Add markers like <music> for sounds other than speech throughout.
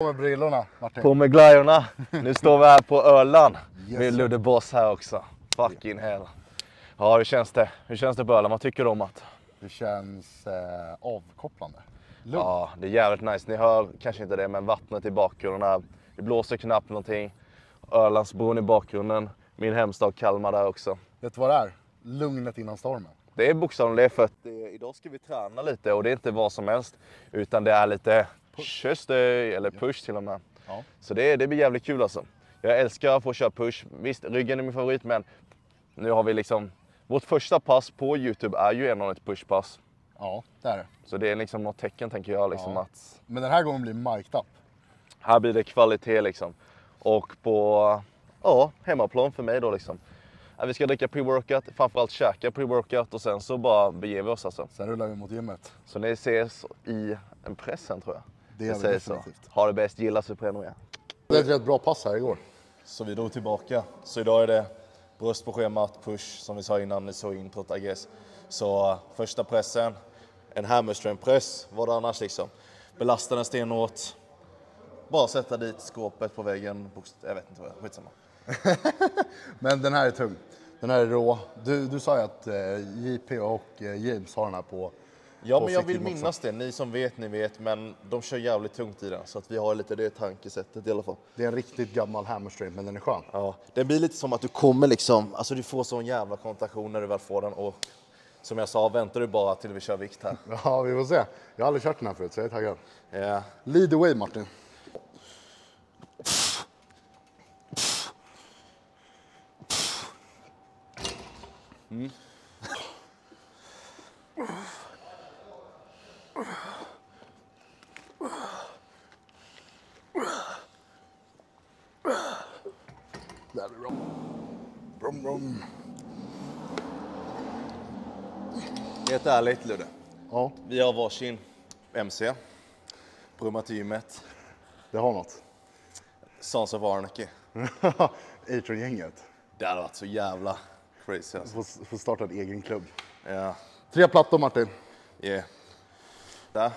På med brillorna, Martin. På med glajjorna. Nu står vi här på Öland Yes, med. Ludde Boss här också. Fucking hell. Ja, hur känns det? Hur känns det på Öland? Vad tycker du om att? Det känns eh, avkopplande. Lugnt. Ja, det är jävligt nice. Ni hör kanske inte det, men vattnet i bakgrunden. Det blåser knappt någonting. Ölandsbron i bakgrunden. Min hemstad Kalmar där också. Vet du vad det är? Lugnet innan stormen. Det är bokstavligen det för att eh, idag ska vi träna lite och det är inte vad som helst. Utan det är lite push eller push till och med. Ja. Så det, det blir jävligt kul alltså. Jag älskar att få köra push. Visst, ryggen är min favorit men nu har vi liksom... Vårt första pass på Youtube är ju ändå ett pushpass. Ja, det är det. Så det är liksom något tecken tänker jag liksom Ja. att Men den här gången blir mic'd up. här blir det kvalitet liksom. Och på, ja, hemmaplan för mig då liksom. Vi ska dricka pre-workout, framförallt käka pre-workout och sen så bara beger vi oss alltså. Sen rullar vi mot gymmet. Så ni ses i en press sen tror jag. Det gör vi säger så. definitivt. Ha det bäst, gilla Supremo ja. Det är ett rätt bra pass här igår. Så vi drog tillbaka. Så idag är det bröst på schemat, push som vi sa innan, ni såg introt I guess. Så uh, första pressen, en hammerstrength press, vad annars liksom. Belasta den stenhårt. Bara sätta dit skåpet på väggen, jag vet inte vad, skitsamma. <laughs> Men den här är tung. Den här är rå. Du, du sa ju att eh, JP och eh, James har den här på Ja men jag vill cykeln också. minnas det, ni som vet ni vet men de kör jävligt tungt i den så att vi har lite det tankesättet i alla fall. Det är en riktigt gammal hammerstrength men den är skön. Ja, det blir lite som att du kommer liksom, alltså du får sån jävla kontraktion när du väl får den och som jag sa, väntar du bara till vi kör vikt här. <laughs> Ja, vi får se. Jag har aldrig kört den här förut så jag är taggad. Ja. Lead the way Martin. Där Helt ärligt Ludde, Ja, vi har varsin MC, Brumma till gymmet, det har något. Sons of Arnarchy. <laughs> Atron-gänget. Det hade varit så jävla crazy alltså. Får, får starta en egen klubb. Ja, Tre plattor Martin. yeah. Där.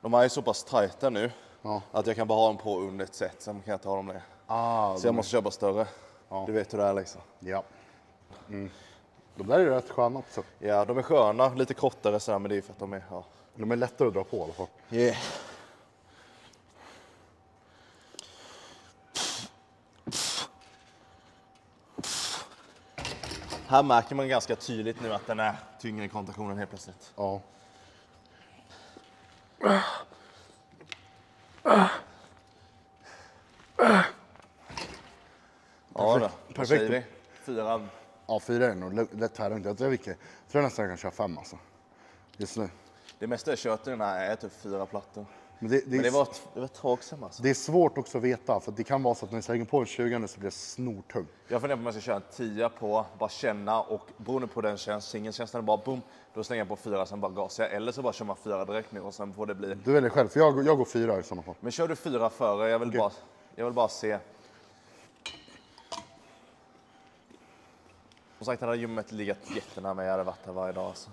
De är ju så pass tajta nu Ja. att jag kan bara ha dem på under ett set, sen kan jag ha dem längre. Ah, Så jag måste köpa större. Ja. Du vet hur det är liksom. Ja. Mm. De där är rätt sköna också. Ja, de är sköna, lite kortare sådär, men det är för att de är... Ja. De är lättare att dra på i alla fall. Yeah. Här märker man ganska tydligt nu att den är tyngre i kontraktionen helt plötsligt. Ja. Ja, då. Perfekt. Fyra. Ja, fyra är nog lä- lätt här runt. Jag tror, vilka, jag tror nästan jag kan köra fem alltså. Just nu. Det mesta jag kört i den här är typ fyra plattor. Men det, det, Men det var det var ett tag sedan alltså. det är svårt också att veta, för det kan vara så att när jag slänger på en 20 så blir det snortung. Jag funderar på om jag ska köra en tia på, bara känna och beroende på den känns, den bara boom, då slänger jag på fyra sen bara gasar jag. Eller så bara kör man fyra direkt nu och sen får det bli. Du väljer själv, för jag, jag går fyra i sådana fall. Men kör du fyra före, jag vill, bara, jag vill bara se. Sagt, hade gymmet legat jättenära mig, jag hade varit här varje dag alltså.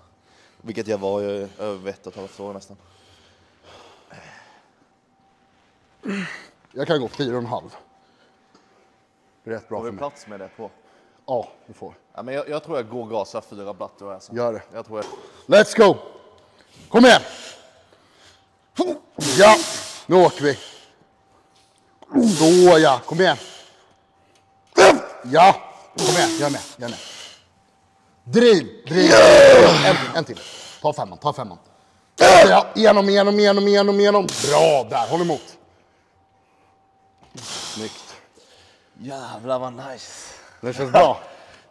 Vilket jag var i över ett och ett halvt år nästan. Jag kan gå fyra och en halv. Det är rätt bra Har för mig. plats med det på? Ja, du får. Ja, men jag, jag tror jag går och gasar fyra plattor alltså. Gör det. Jag tror jag... Let's go! Kom igen! Ja, nu åker vi. Så ja, kom igen. Ja, kom igen, jag är med, jag är med. Driv, driv. En till, en till. Ta femman, ta femman. Ja, igenom, igenom, igenom, igenom, igenom. Bra där, håll emot. Snyggt. Jävlar vad nice. Det känns bra.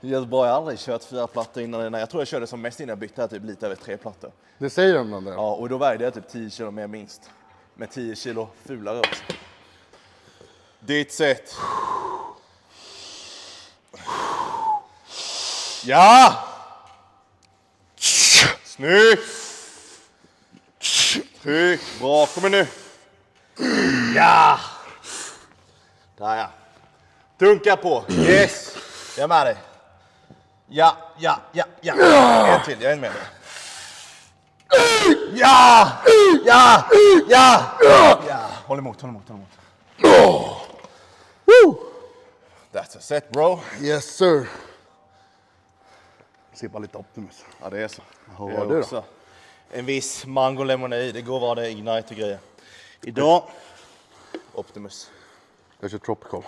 Det känns bra, jag har aldrig kört fyra plattor innan. Jag tror jag körde som mest innan jag bytte här, typ lite över tre plattor. Det säger de där. Ja, och då vägde jag typ 10 kilo mer minst. Med 10 kilo fulare också. Ditt sätt. Ja! Snyggt! Tryck! Bra, kom igen nu! Ja! Där ja. Dunka på. Yes! Jag är med dig. Ja, ja, ja, ja. En till, jag är med dig. Ja! Ja! Ja! Ja! håll emot, håll emot, håll emot. Woo! That's a set bro. Yes sir. Sippa lite Optimus. Ja det är så. Det var är det då? också En viss mango lemonade, det går var det Ignite och grejer. Idag Optimus. Jag kör Tropical.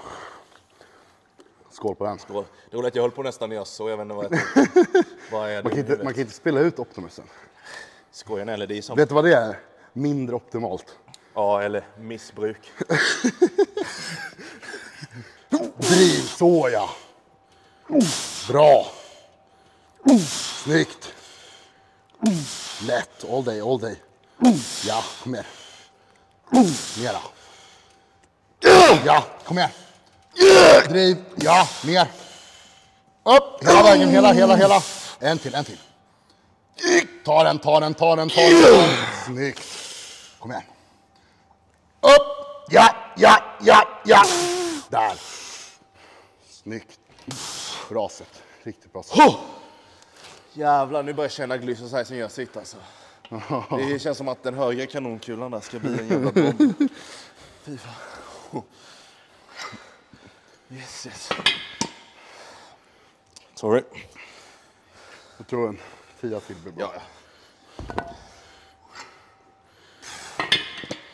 Skål på den. Skål. Det var att jag höll på nästan när jag såg, jag vet inte vad jag. <laughs> Vad är Man kan, det? inte, man kan inte spilla ut Optimusen. Skojar ni eller det är som... Vet du vad det är? Mindre optimalt. Ja, eller missbruk. <laughs> Driv, så ja. Bra. Snyggt. Lätt, all day, all day. Ja, kom igen. Mera. Ja, kom igen. Driv, ja, mer. Upp, hela vägen, hela, hela, hela. En till, en till. Ta den, ta den, ta den, ta den. Snyggt. Kom igen. Upp, ja, ja, ja, ja. Där. Snyggt. Bra sätt. Riktigt bra sätt. Jävlar, nu börjar jag känna glycosiden gör sitt alltså. Det känns som att den högra kanonkulan där ska bli en jävla bomb. <laughs> Fy fan. Yes, yes. Sorry. Jag tror en tia till blir bra. Ja, ja.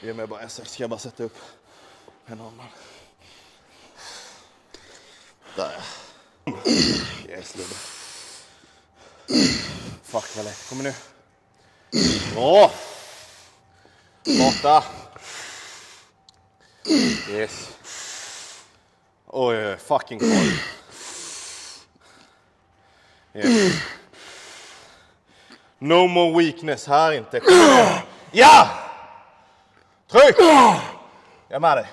Ge mig bara en sex, ska jag bara sätta upp en annan. Där ja. Yes, Lubbe. Fuck vad. Kommer nu. Bra! Borta. Yes. Oj, oj, oj, fucking koll. Yes. No more weakness här inte. Ja! Tryck! Jag är med dig.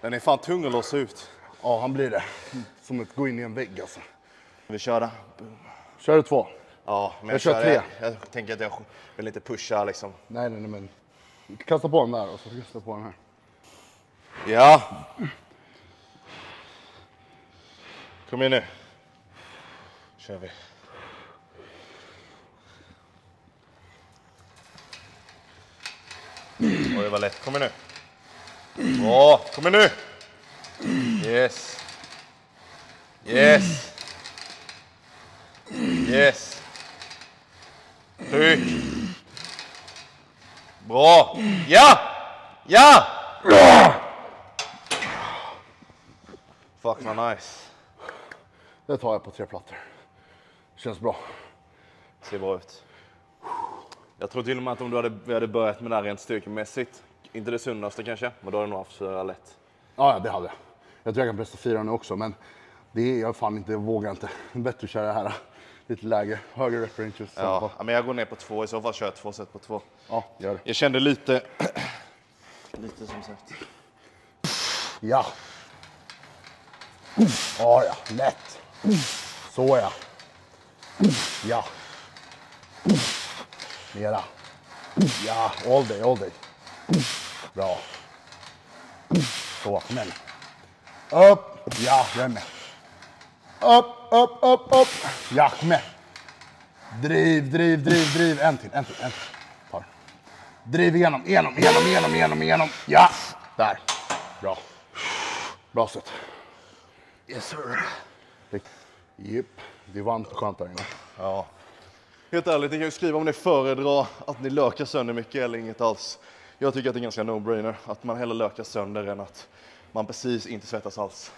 Den är fan tung att låsa ut. Ja, han blir det. Som att gå in i en vägg alltså. Vi köra. Kör du två? Ja, men Jag kör kör tre. det. Jag tänker att jag vill inte pusha liksom. Nej, nej, nej, men. Kasta på den där och så kasta på den här. Ja. Kom igen nu. kör vi. Oj, vad lätt. Kom igen nu. Bra. Kom igen nu. Yes. Yes. Yes. Tryck. Bra. Ja! Ja! Fuck vad nice. Det tar jag på tre plattor. Känns bra. Ser bra ut. Jag tror till och med att om du hade, vi hade börjat med det här rent styrkemässigt, inte det sundaste kanske, men då hade du nog haft fyra lätt. Ja, ja, det hade jag. Jag tror jag kan presta fyra nu också, men det är jag fan inte, jag vågar inte. <laughs> Bättre att köra det här lite lägre, högre rep ranges. Ja, men jag går ner på två, i så fall kör jag två set på två. ja, gör det. Jag kände lite, <clears throat> lite som sagt. Ja. Ja, ja, lätt. Så ja. Ja. Mera. Ja, all day, all day. Bra. Så, kom igen. Upp. Ja, jag är med. Upp, upp, upp, upp. Ja, kom igen. Driv, driv, driv, driv. En till, en till, en till. Den. Driv igenom, igenom, igenom, igenom, igenom, igenom. Ja, där. Bra. Bra sätt. Yes sir. Japp, det varmt och skönt där inne. Ja. Helt ärligt, ni kan ju skriva om ni föredrar att ni lökar sönder mycket eller inget alls. Jag tycker att det är ganska no-brainer att man hellre lökar sönder än att man precis inte svettas alls.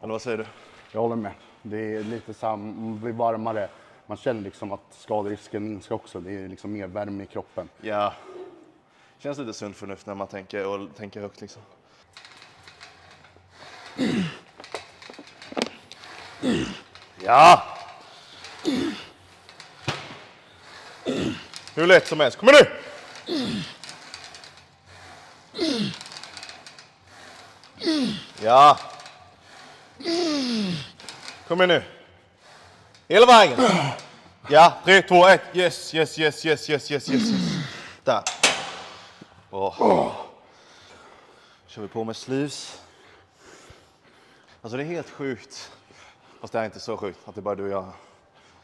Eller vad säger du? Jag håller med. Det är lite man blir varmare. Man känner liksom att skaderisken minskar också. Det är liksom mer värme i kroppen. Ja. Känns lite sunt förnuft när man tänker och tänker högt liksom. Ja! Hur lätt som helst. Kom igen nu! Ja. Kom igen nu. Hela vägen. Ja, tre, två, ett. Yes, yes, yes, yes, yes, yes, yes. Där. Åh. Kör vi på med sleeves. Alltså det är helt sjukt. Fast det är inte så sjukt att det är bara du och jag.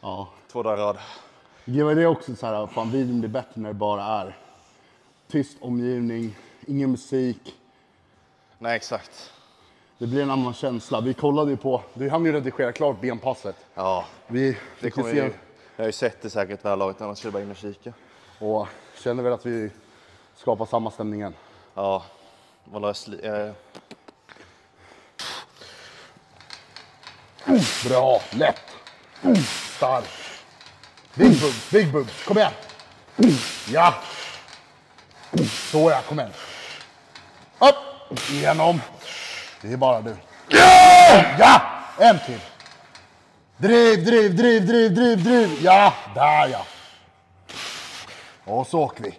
Ja. Två dagar i rad. Det var det också så här, fan videon blir bättre när det bara är tyst omgivning, ingen musik. Nej, exakt. Det blir en annan känsla. Vi kollade ju på, vi hann ju redigera klart benpasset. Ja, Vi det kommer se ju, jag har ju sett det säkert det här laget, annars skulle jag bara in och kika. och känner väl att vi skapar samma stämning igen. Ja, la jag eh, Bra, lätt, stark. Big boobs, big boobs, kom igen. Ja. Så ja, kom igen. Upp, igenom. Det är bara du. Ja, en till. Driv, driv, driv, driv, driv, driv. Ja, där ja. Och så åker vi.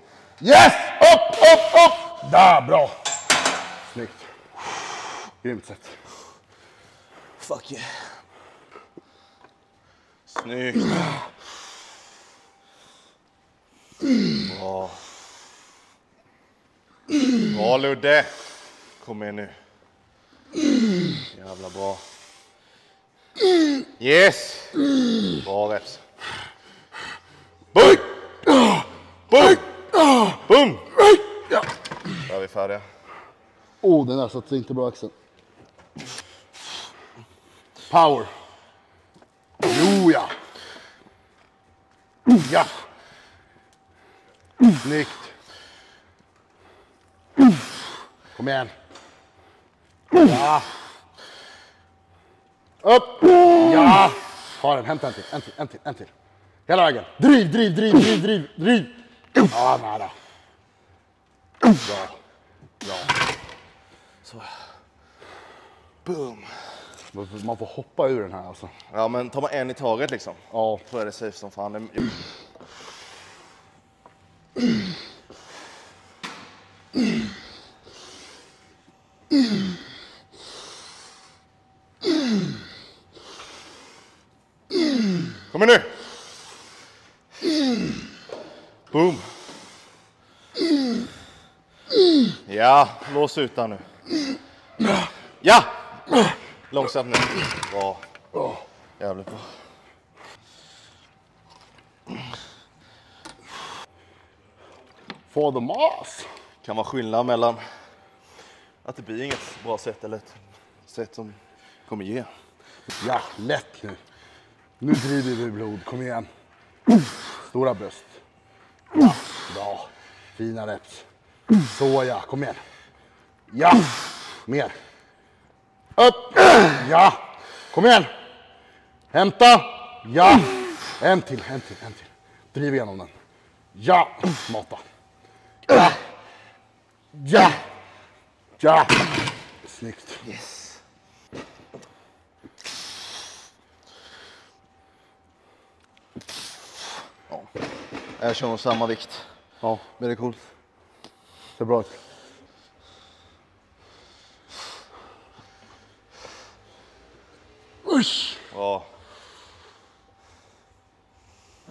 Yes! Upp, upp, upp! Där, bra. Snyggt. Grymt sätt. Fuck yeah. Snyggt. Bra. Bra Ludde. Kom igen nu. Jävla bra. Yes! Bra reps. Boom! Då är vi färdiga. Oh, den där satte inte bra axeln. Power. Jo, ja. Oh, ja. Snyggt. Kom igen. Ja. Upp. Ja. Ta den. Hämta en till. En till. En till. En till. Hela vägen. Driv, driv, driv, driv, driv, driv. Ja, nära. Bra. Bra. Boom! Man får hoppa ur den här alltså. Ja, men tar man en i taget liksom. Ja. Tror jag det är safe som fan. Det- Kom igen nu! Boom! Ja, lås ut den nu. Ja! Långsamt nu. Bra. Jävligt bra. For the mass. kan vara skillnad mellan att det blir inget bra sätt eller ett sätt som kommer ge. Ja, lätt nu. Nu driver vi blod. Kom igen. Stora bröst. Ja, bra. Fina reps. Så ja, kom igen. Ja, mer. Upp. Ja, kom igen. Hämta. Ja. En till, en till, en till. Driv igenom den. Ja, mata. Ja. Ja. Ja. Snyggt. Yes. Ja. Jag kör nog samma vikt. Ja, Men det är coolt. ser bra ut. Usch! Bra.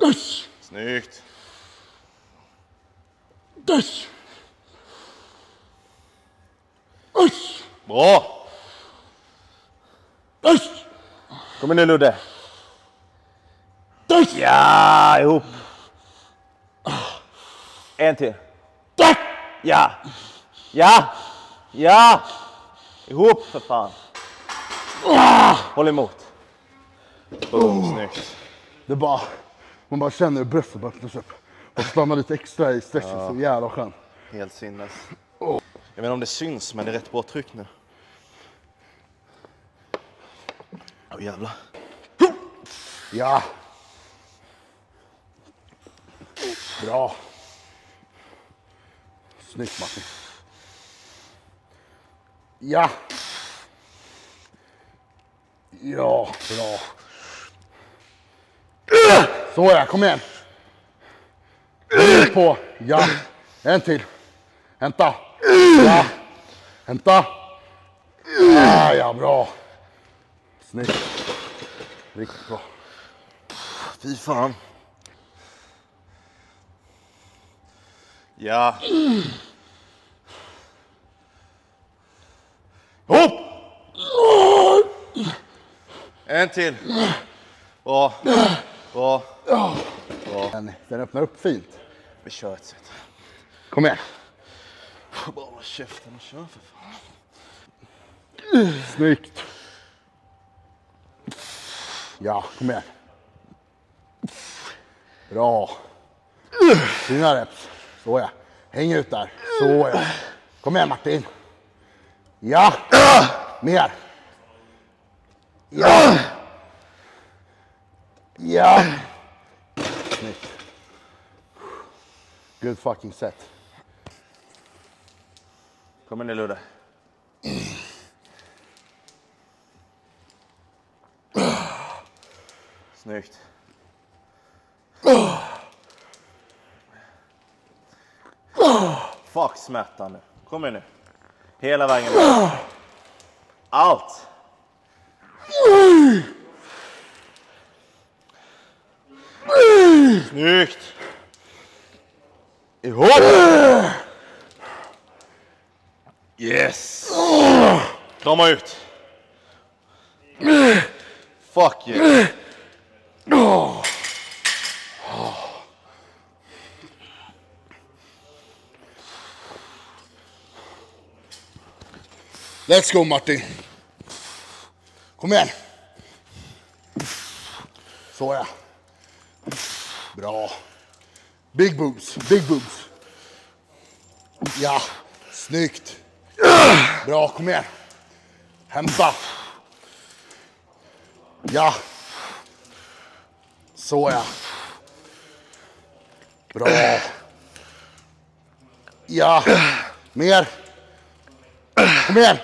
Usch! Snyggt. Usch! Usch! Bra! Usch! Kom nu Ludde. Usch! Ja, ihop. En till. Ja! Ja! Ja! Ihop för fan. Håll emot. Boom, snyggt. Det bara, man bara känner hur bröstet bara öppnas upp. Och stannar lite extra i stretchen, så jävla skön. Helt sinnes. Jag vet inte om det syns, men det är rätt bra tryck nu. Åh jävlar. Ja. Bra. Snyggt Martin. Ja. Ja, bra. Så ja, kom igen. Ut på. Ja. En till. Hämta. Ja. Hämta. Ja, ja, bra. Snyggt. Riktigt bra. Fy fan. Ja. En till. Bra. Bra. Bra. Den, den öppnar upp fint. Vi kör ett set. Kom igen. Bara hålla käften och kör för fan. Snyggt. Ja, kom igen. Bra. Fina reps. Så ja. Häng ut där. Så ja. Kom igen Martin. Ja. Mer. Ja. Ja. Snyggt. Good fucking set. Kom igen nu Ludde. Snyggt. Fuck smärtan nu. Kom igen nu. Hela vägen. Allt. Snyggt. Ihop. Yes. Krama ut. Fuck yeah. Let's go Martin. Kom igen. Så ja. Bra. Big boobs, big boobs. Ja, snyggt. Bra, kom igen. Hämta. Ja. Så ja. Bra. Ja. Mer. Kom igen.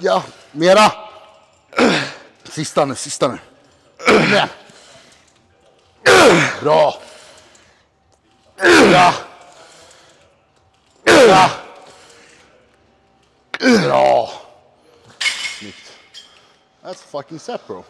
Ja, mera. Sista nu, sista nu. Kom igen. Bra. Ja. Ja. Bra. Snyggt. That's fucking set bro.